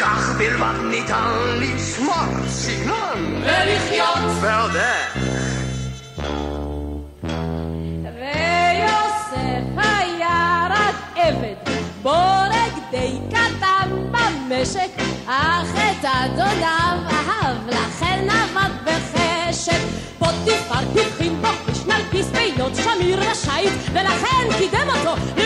כך בלבד ניתן לשמור סגנון. ולחיות ועודך. ויוסף היה רק עבד, בורג די קטן במשק, אך את אדוניו אהב, לכן עבד בחשק. פוטיפר הבחין בו בשנל פספיות שמיר ושיט, ולכן קידם אותו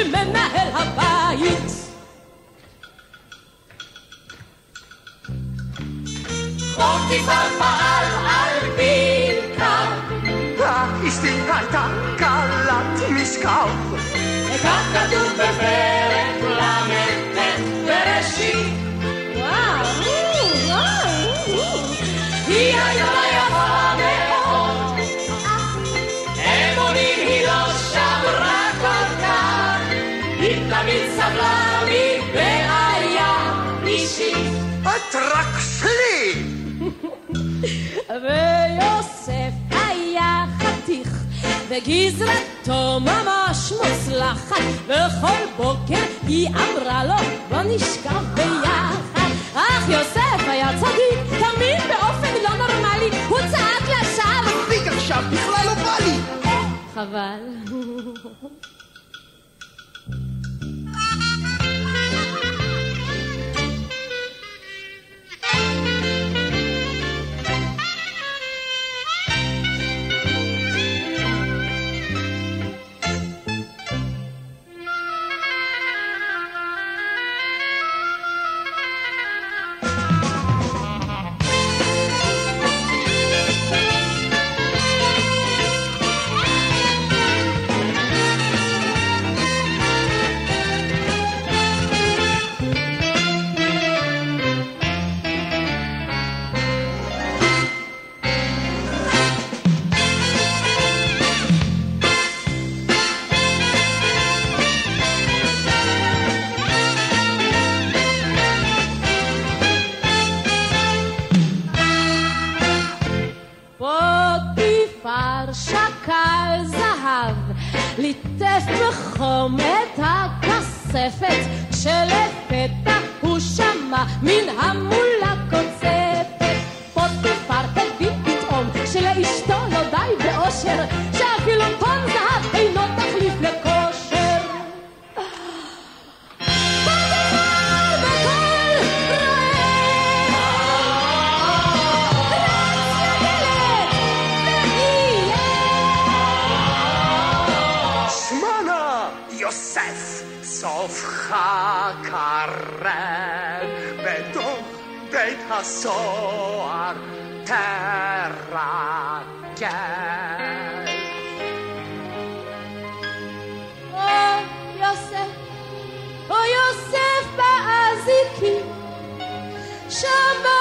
פוטיפר פעל על ברכיו, אשתי הייתה קלת משכב. כך כתוב בפרק ל"ט בראשית. וואו, וואו. היא הייתה יפה מאוד, אמונים היא לא שברה כל כך, היא תמיד סבלה מבעיה אישית. את רק וגזרתו ממש מוצלחת, וכל בוקר היא אמרה לו, בוא נשכב ביחד. אך יוסף היה צדיק, תמיד באופן לא נורמלי, הוא צעק לשווא. תיק עכשיו, בכלל לא בא לי! חבל. שקל זהב, ליטף בחום את הכספת, כשלפתע הוא שמע מן המולה קוצפת. פוטיפר הבין פתאום שלאשתו לא די באושר, שאפילו טון יוסף, סופך קרב, בתוך בית הסוהר תרקב. או יוסף, או יוסף באזיקים, שם